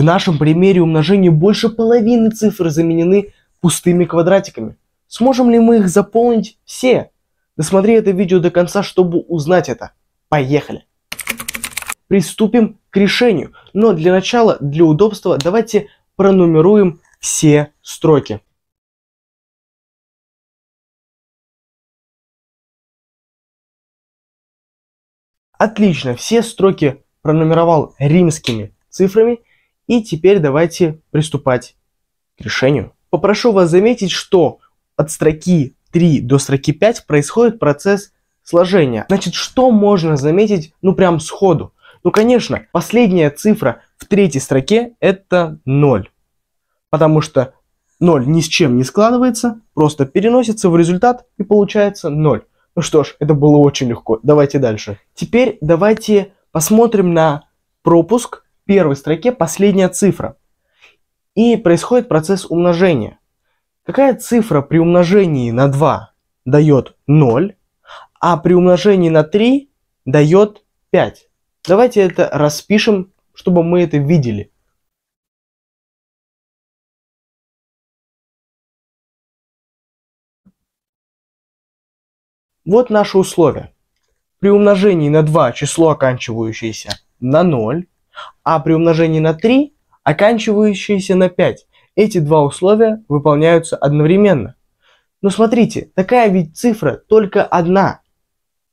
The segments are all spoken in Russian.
В нашем примере умножения больше половины цифр заменены пустыми квадратиками. Сможем ли мы их заполнить все? Досмотри это видео до конца, чтобы узнать это. Поехали! Приступим к решению. Но для начала, для удобства, давайте пронумеруем все строки. Отлично, все строки пронумеровал римскими цифрами. И теперь давайте приступать к решению. Попрошу вас заметить, что от строки 3 до строки 5 происходит процесс сложения. Значит, что можно заметить, ну прям сходу? Ну, конечно, последняя цифра в третьей строке это 0. Потому что 0 ни с чем не складывается, просто переносится в результат и получается 0. Ну что ж, это было очень легко. Давайте дальше. Теперь давайте посмотрим на пропуск первой строке последняя цифра. И происходит процесс умножения. Какая цифра при умножении на 2 дает 0, а при умножении на 3 дает 5? Давайте это распишем, чтобы мы это видели. Вот наши условия. При умножении на 2 число, оканчивающееся на 0, а при умножении на 3 оканчивающееся на 5. Эти два условия выполняются одновременно. Но смотрите, такая ведь цифра только одна.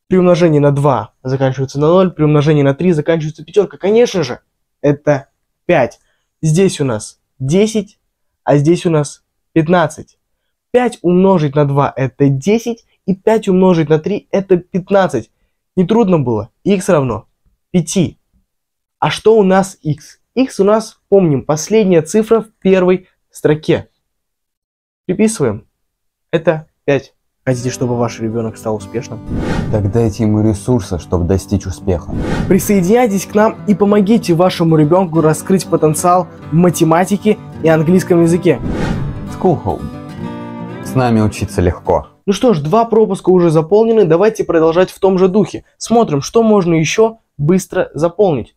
При умножении на 2 заканчивается на 0, при умножении на 3 заканчивается пятерка. Конечно же, это 5. Здесь у нас 10, а здесь у нас 15. 5 умножить на 2 это 10, и 5 умножить на 3 это 15. Нетрудно было. x равно 5. А что у нас x? x у нас, помним, последняя цифра в первой строке. Приписываем. Это 5. Хотите, чтобы ваш ребенок стал успешным? Так дайте ему ресурсы, чтобы достичь успеха. Присоединяйтесь к нам и помогите вашему ребенку раскрыть потенциал в математике и английском языке. School Home. С нами учиться легко. Ну что ж, два пропуска уже заполнены, давайте продолжать в том же духе. Смотрим, что можно еще быстро заполнить.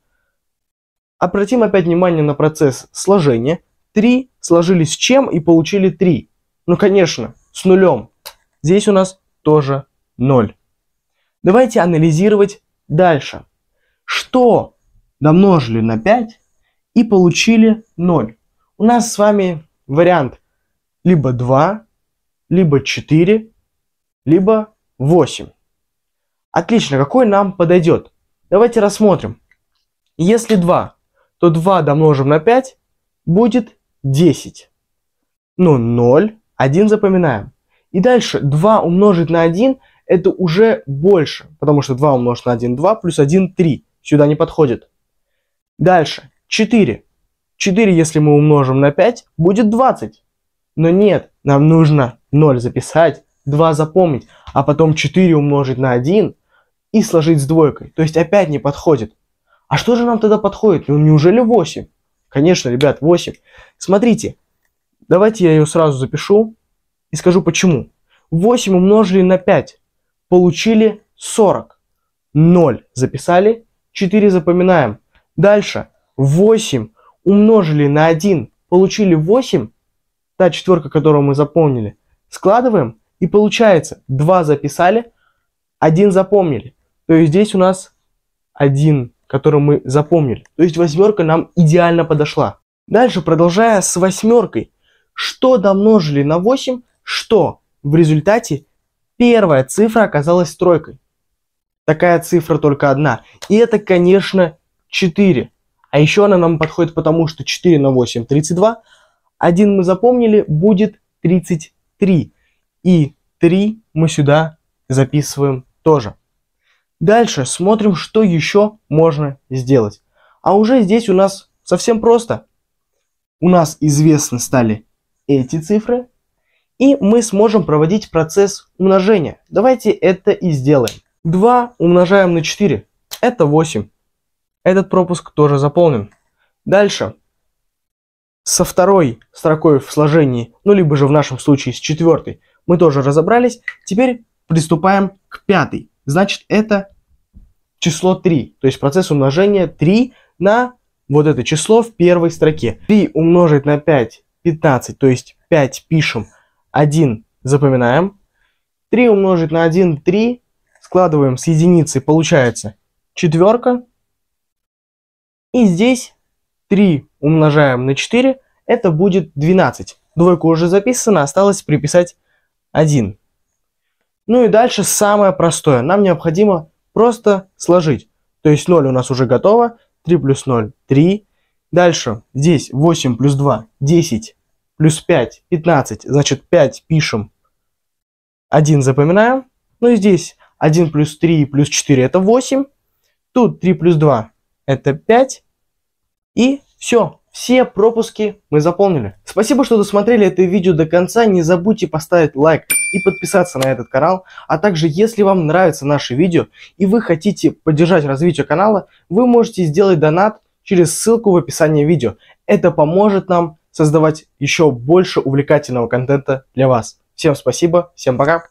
Обратим опять внимание на процесс сложения. 3 сложились с чем и получили 3? Ну, конечно, с нулем. Здесь у нас тоже 0. Давайте анализировать дальше. Что домножили на 5 и получили 0? У нас с вами вариант либо 2, либо 4, либо 8. Отлично, какой нам подойдет? Давайте рассмотрим. Если 2 то 2 домножим на 5 будет 10. Ну, 0, 1 запоминаем. И дальше 2 умножить на 1 это уже больше, потому что 2 умножить на 1 2, плюс 1 3. Сюда не подходит. Дальше 4. 4, если мы умножим на 5, будет 20. Но нет, нам нужно 0 записать, 2 запомнить, а потом 4 умножить на 1 и сложить с двойкой. То есть опять не подходит. А что же нам тогда подходит? Ну, неужели 8? Конечно, ребят, 8. Смотрите, давайте я ее сразу запишу и скажу почему. 8 умножили на 5, получили 40. 0 записали, 4 запоминаем. Дальше 8 умножили на 1, получили 8, та четверка, которую мы запомнили. Складываем и получается 2 записали, 1 запомнили. То есть здесь у нас 1 которую мы запомнили. То есть восьмерка нам идеально подошла. Дальше, продолжая с восьмеркой. Что домножили на 8, что в результате первая цифра оказалась тройкой. Такая цифра только одна. И это, конечно, 4. А еще она нам подходит потому, что 4 на 8 – 32. Один мы запомнили, будет 33. И 3 мы сюда записываем тоже. Дальше смотрим, что еще можно сделать. А уже здесь у нас совсем просто. У нас известны стали эти цифры, и мы сможем проводить процесс умножения. Давайте это и сделаем. 2 умножаем на 4. Это 8. Этот пропуск тоже заполнен. Дальше. Со второй строкой в сложении, ну либо же в нашем случае с четвертой, мы тоже разобрались. Теперь приступаем к пятой значит это число 3. То есть процесс умножения 3 на вот это число в первой строке. 3 умножить на 5, 15, то есть 5 пишем, 1 запоминаем. 3 умножить на 1, 3, складываем с единицей, получается четверка. И здесь 3 умножаем на 4, это будет 12. Двойка уже записана, осталось приписать 1. Ну и дальше самое простое. Нам необходимо просто сложить. То есть 0 у нас уже готово. 3 плюс 0 – 3. Дальше здесь 8 плюс 2 – 10. Плюс 5 – 15. Значит 5 пишем. 1 запоминаем. Ну и здесь 1 плюс 3 плюс 4 – это 8. Тут 3 плюс 2 – это 5. И все. Все пропуски мы заполнили. Спасибо, что досмотрели это видео до конца. Не забудьте поставить лайк и подписаться на этот канал. А также, если вам нравится наше видео и вы хотите поддержать развитие канала, вы можете сделать донат через ссылку в описании видео. Это поможет нам создавать еще больше увлекательного контента для вас. Всем спасибо, всем пока.